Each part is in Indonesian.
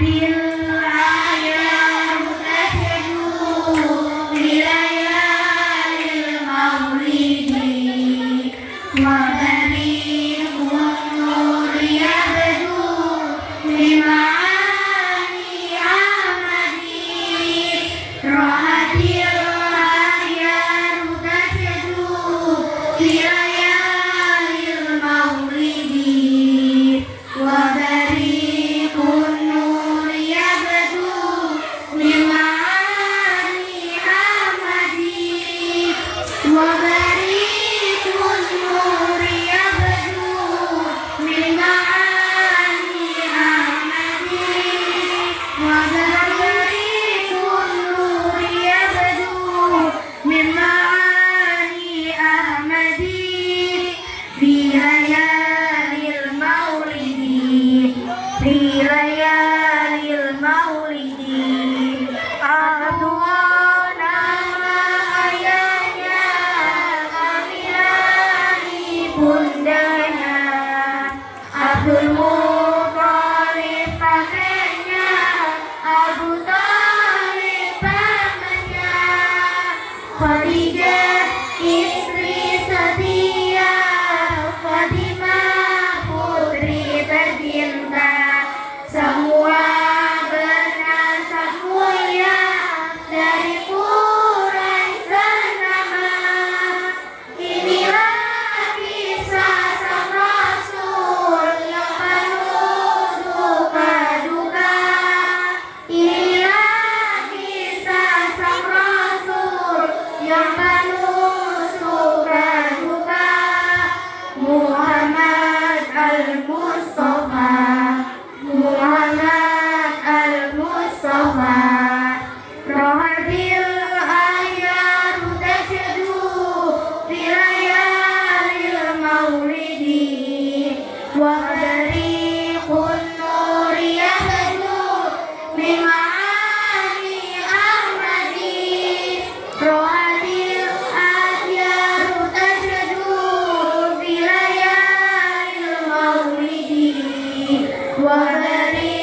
happier. Happy Monday! Mustafa Muhammad Al Mustafa Rohadil Ayat Mutasyadu Filayalil Maulidi Wa Adari Wahari.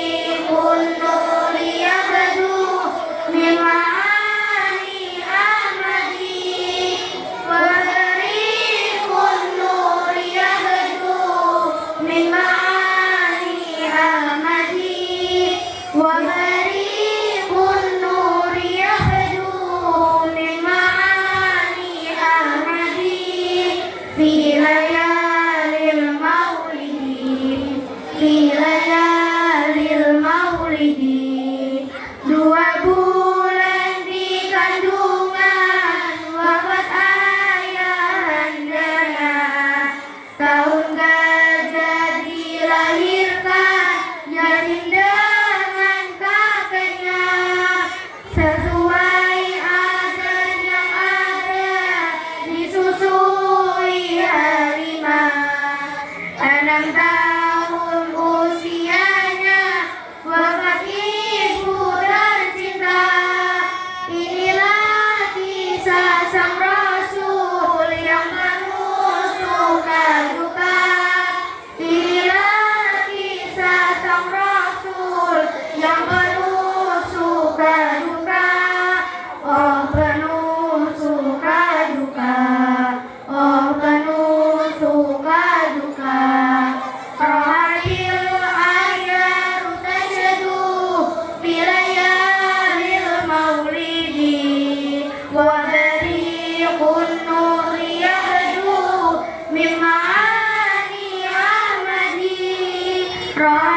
Right.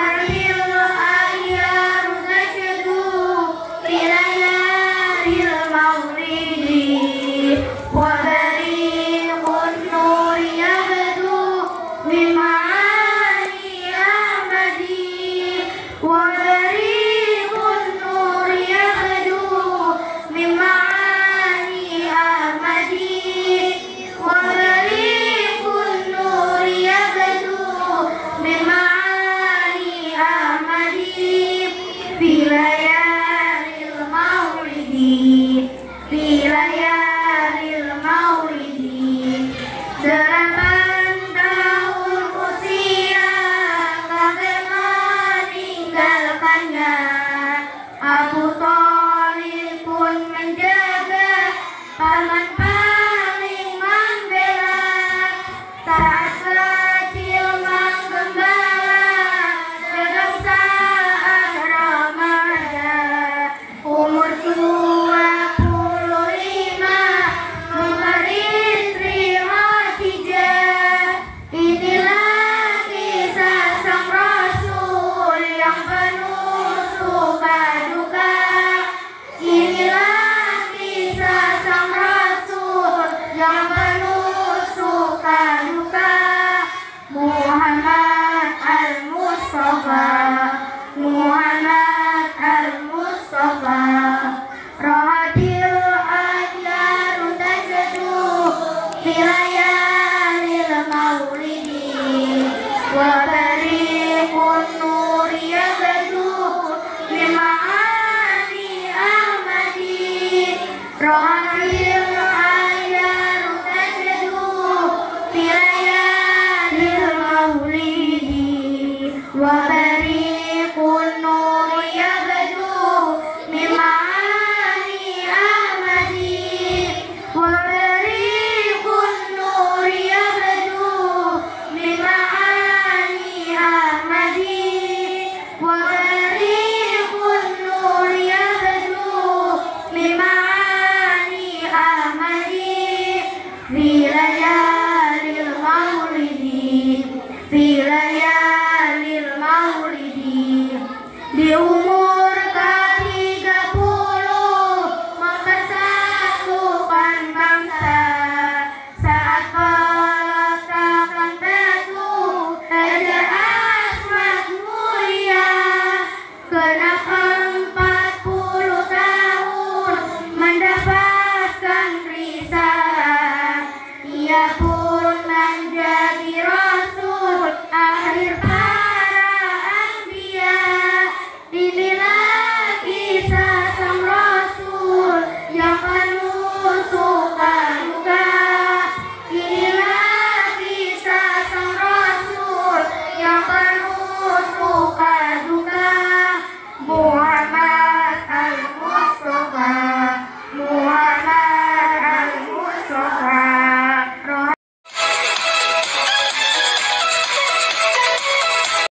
What?